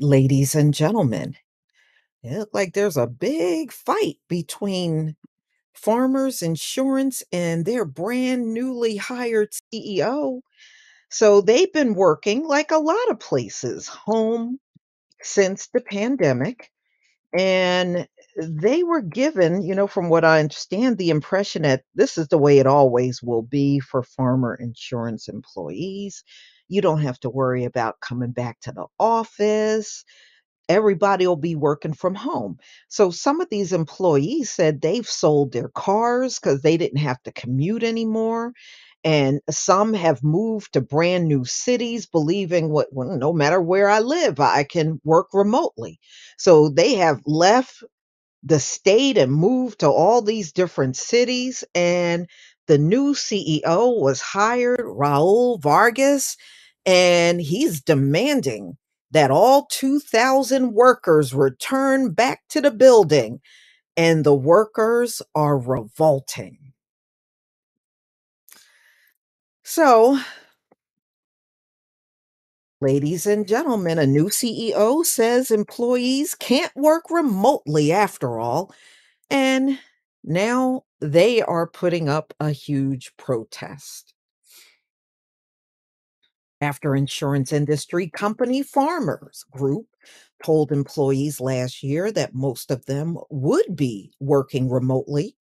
Ladies and gentlemen, it look like there's a big fight between Farmers Insurance and their brand newly hired CEO. So they've been working like a lot of places, home since the pandemic. And they were given, you know, from what I understand, the impression that this is the way it always will be for farmer insurance employees. You don't have to worry about coming back to the office everybody will be working from home. So some of these employees said they've sold their cars because they didn't have to commute anymore. And some have moved to brand new cities, believing what well, no matter where I live, I can work remotely. So they have left the state and moved to all these different cities. And the new CEO was hired, Raul Vargas, and he's demanding that all 2,000 workers return back to the building. And the workers are revolting. So, ladies and gentlemen, a new CEO says employees can't work remotely after all. And now they are putting up a huge protest. After insurance industry company Farmers Group told employees last year that most of them would be working remotely,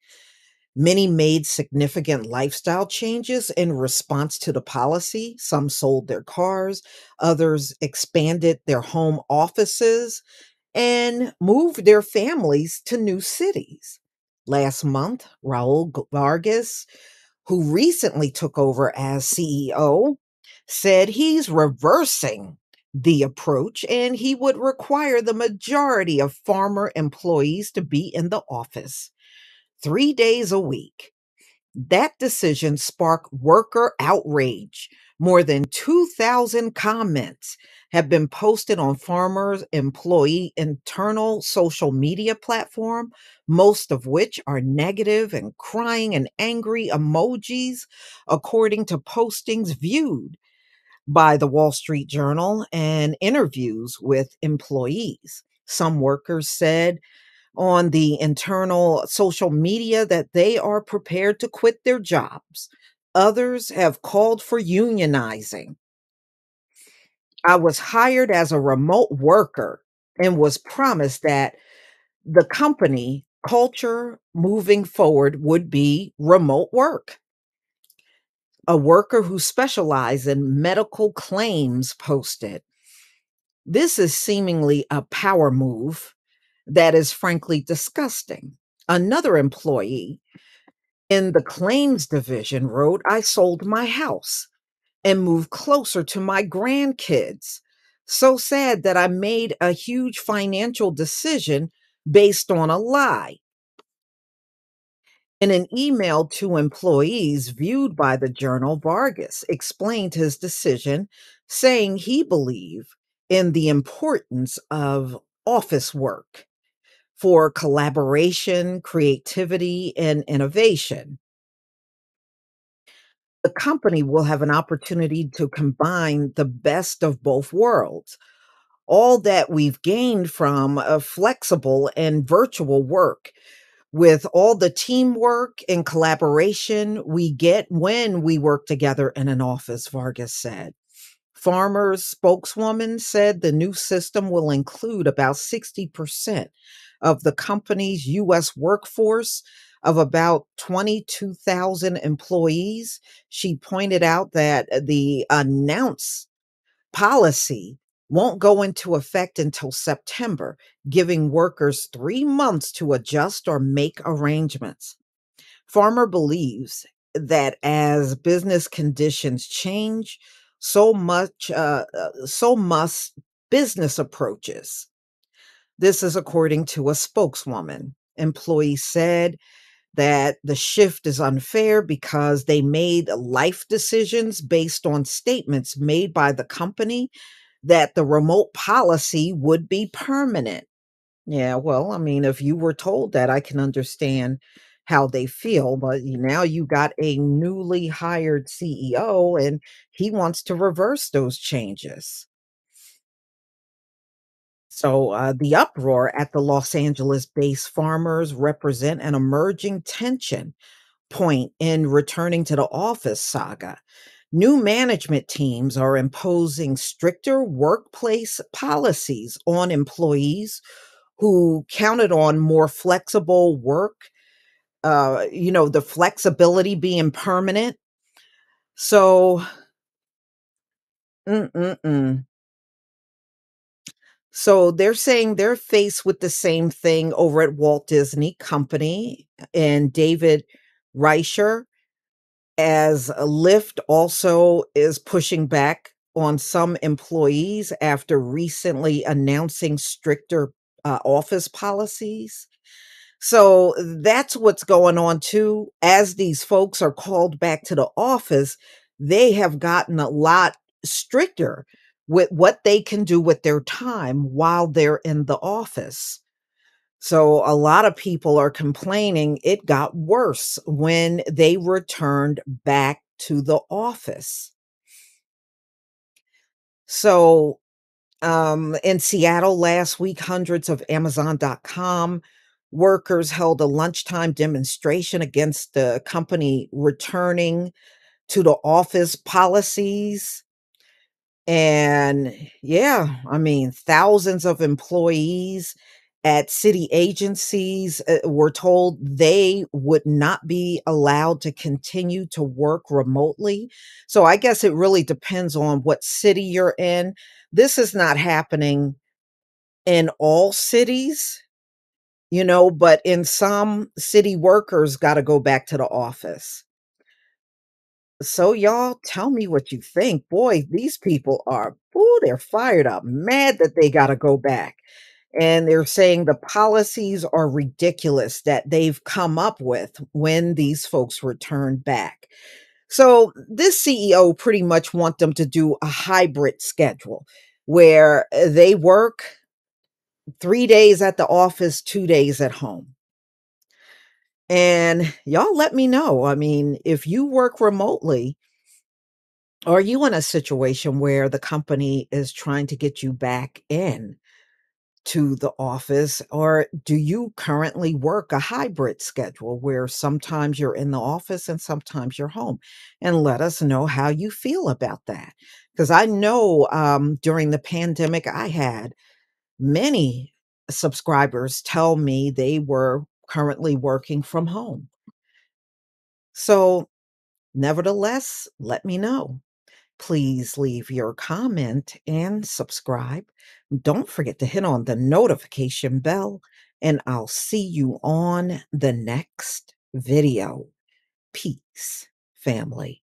many made significant lifestyle changes in response to the policy. Some sold their cars, others expanded their home offices, and moved their families to new cities. Last month, Raul Vargas, who recently took over as CEO, said he's reversing the approach and he would require the majority of farmer employees to be in the office three days a week. That decision sparked worker outrage. More than 2,000 comments have been posted on Farmers Employee internal social media platform, most of which are negative and crying and angry emojis, according to postings viewed by the Wall Street Journal and interviews with employees. Some workers said on the internal social media that they are prepared to quit their jobs. Others have called for unionizing. I was hired as a remote worker and was promised that the company culture moving forward would be remote work. A worker who specialized in medical claims posted, This is seemingly a power move that is frankly disgusting. Another employee in the claims division wrote, I sold my house and moved closer to my grandkids. So sad that I made a huge financial decision based on a lie. In an email to employees viewed by the journal, Vargas explained his decision, saying he believed in the importance of office work for collaboration, creativity, and innovation. The company will have an opportunity to combine the best of both worlds. All that we've gained from a flexible and virtual work with all the teamwork and collaboration we get when we work together in an office, Vargas said. Farmers spokeswoman said the new system will include about 60% of the company's US workforce of about 22,000 employees. She pointed out that the announced policy won't go into effect until September, giving workers three months to adjust or make arrangements. Farmer believes that as business conditions change, so much, uh, uh, so must business approaches. This is according to a spokeswoman. Employees said that the shift is unfair because they made life decisions based on statements made by the company that the remote policy would be permanent. Yeah, well, I mean, if you were told that, I can understand how they feel, but now you got a newly hired CEO and he wants to reverse those changes. So, uh, the uproar at the Los Angeles based farmers represent an emerging tension point in returning to the office saga. New management teams are imposing stricter workplace policies on employees who counted on more flexible work, uh, you know, the flexibility being permanent. So, mm-mm-mm. So they're saying they're faced with the same thing over at Walt Disney Company and David Risher as Lyft also is pushing back on some employees after recently announcing stricter uh, office policies. So that's what's going on too. As these folks are called back to the office, they have gotten a lot stricter with what they can do with their time while they're in the office. So a lot of people are complaining it got worse when they returned back to the office. So um, in Seattle last week, hundreds of Amazon.com workers held a lunchtime demonstration against the company returning to the office policies. And yeah, I mean, thousands of employees at city agencies uh, were told they would not be allowed to continue to work remotely. So I guess it really depends on what city you're in. This is not happening in all cities, you know, but in some city workers got to go back to the office. So y'all tell me what you think. Boy, these people are, ooh, they're fired up, mad that they got to go back. And they're saying the policies are ridiculous that they've come up with when these folks return back. So this CEO pretty much want them to do a hybrid schedule where uh, they work 3 days at the office, 2 days at home. And y'all let me know. I mean, if you work remotely, are you in a situation where the company is trying to get you back in to the office, or do you currently work a hybrid schedule where sometimes you're in the office and sometimes you're home? And let us know how you feel about that. Because I know um, during the pandemic, I had many subscribers tell me they were currently working from home. So, nevertheless, let me know. Please leave your comment and subscribe. Don't forget to hit on the notification bell, and I'll see you on the next video. Peace, family.